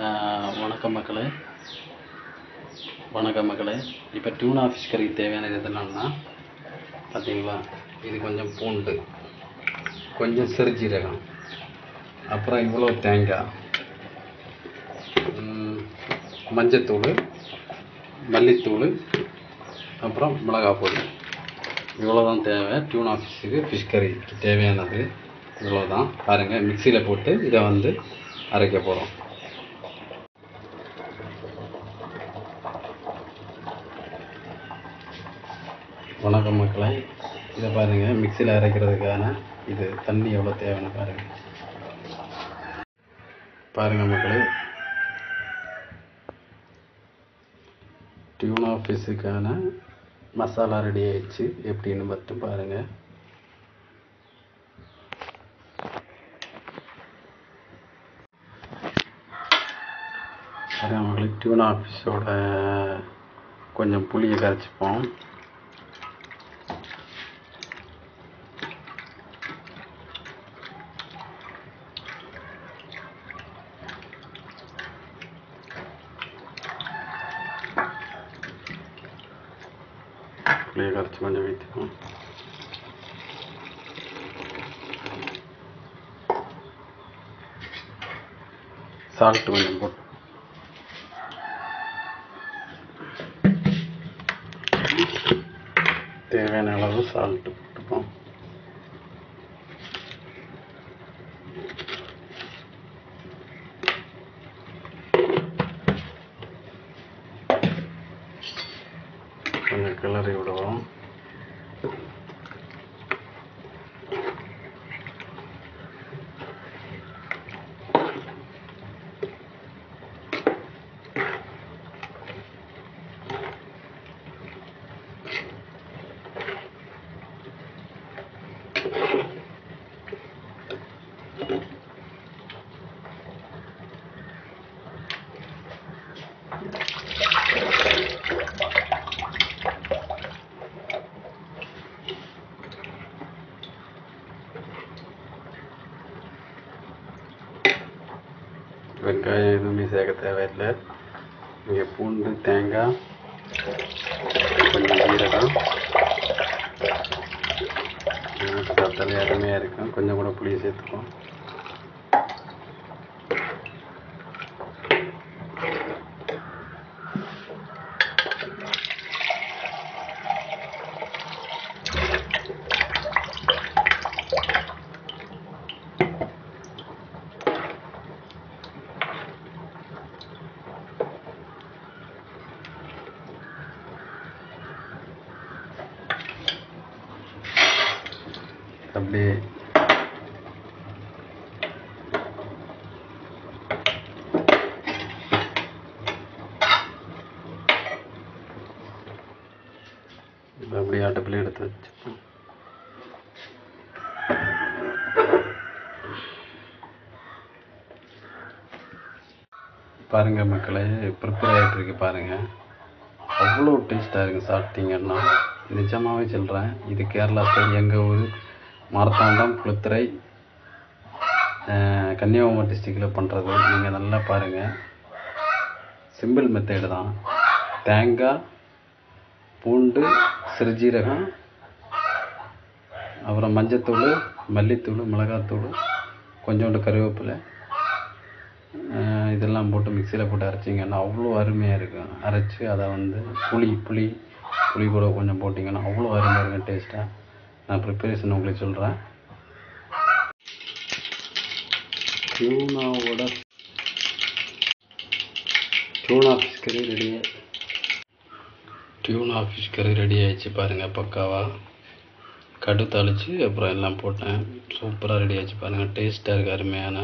வணக்கம் மக்களே. வணக்கம் மக்களே. இப்போ டியூனா ஃபிஷ் கறிக்கு தேவையானது எதுனால்னா பார்த்தீங்களா இது கொஞ்சம் பூண்டு. கொஞ்சம் சிறுஜீரகம். அப்புறம் இவ்வளோ தேங்காய். மஞ்சத்தூள் மல்லித்தூள் அப்புறம் மிளகாய் பொடி இவ்வளோ தான் தேவை டியூனா ஃபிஷ்ஷுக்கு ஃபிஷ் கறிக்கு தேவையானது இவ்வளோ தான் பாருங்கள் மிக்சியில் போட்டு இதை வந்து அரைக்க போகிறோம் வணக்கம் மக்களை. இதை பாருங்கள் மிக்சியில் அரைக்கிறதுக்கான இது தண்ணி எவ்வளோ தேவைன்னு பாருங்கள் பாருங்கள் மக்களே. டியூனா ஆஃபீஸுக்கான மசாலா ரெடி ஆயிடுச்சு. எப்படின்னு மட்டும் பாருங்கள் பாருங்கள் மக்களே டியூனா ஆஃபீஸோட கொஞ்சம் புளியை கரைச்சிப்போம். புளியை கரைச்சி கொஞ்சம் வைத்துக்கோம் சால்ட் கொஞ்சம் போட்டு. தேவையான அளவு சால்ட்டு போட்டுப்போம். கொஞ்சம் கிளறி விடுவோம் வெங்காயம் எதுவுமே சேர்க்க தேவையில்லை. இங்கே பூண்டு தேங்காய் கொஞ்சம் ஜீரகம் எனக்கு சாப்பிட்டாலே அருமையாக இருக்கும். கொஞ்சம் கூட புளியை சேர்த்துக்குவோம் அப்படியே அப்படியே அடுப்பில் எடுத்து வச்சுப்போம் பாருங்க மக்களே ப்ரிப்பேர் ஆகிட்டு இருக்கு பாருங்க. அவ்வளோ டேஸ்ட்டாக இருக்குது சாப்பிட்டீங்கன்னா. நிஜமாகவே சொல்கிறேன் இது கேரளா ஸ்டைல் எங்கள் ஊர் மார்த்தாண்டம் குளித்துறை கன்னியாகுமரி டிஸ்ட்ரிக்டில் பண்ணுறது நீங்கள் நல்லா பாருங்கள் சிம்பிள் மெத்தேடு தான். தேங்காய் பூண்டு சிறுஜீரகம் அப்புறம் மஞ்சத்தூள் மல்லித்தூள் மிளகாத்தூள் கொஞ்சோண்டு கருவேப்பிலை இதெல்லாம் போட்டு மிக்சியில் போட்டு அரைச்சிங்கன்னா அவ்வளோ அருமையாக இருக்கும் அரைச்சி அதை வந்து புளி புளி புளி கூட கொஞ்சம் போட்டிங்கன்னா அவ்வளோ அருமையாக இருக்கும் டேஸ்ட்டாக நான் ப்ரிப்பரேஷன் உங்களுக்கு சொல்கிறேன் டியூனாவோட டியூனா ஃபிஷ் கறி ரெடி டியூனா ஃபிஷ் கறி ரெடி ஆகிடுச்சு பாருங்கள் பக்காவாக கடு தாளித்து அப்புறம் எல்லாம் போட்டேன். சூப்பராக ரெடி ஆகிடுச்சு பாருங்கள் டேஸ்ட்டாக இருக்குது அருமையான.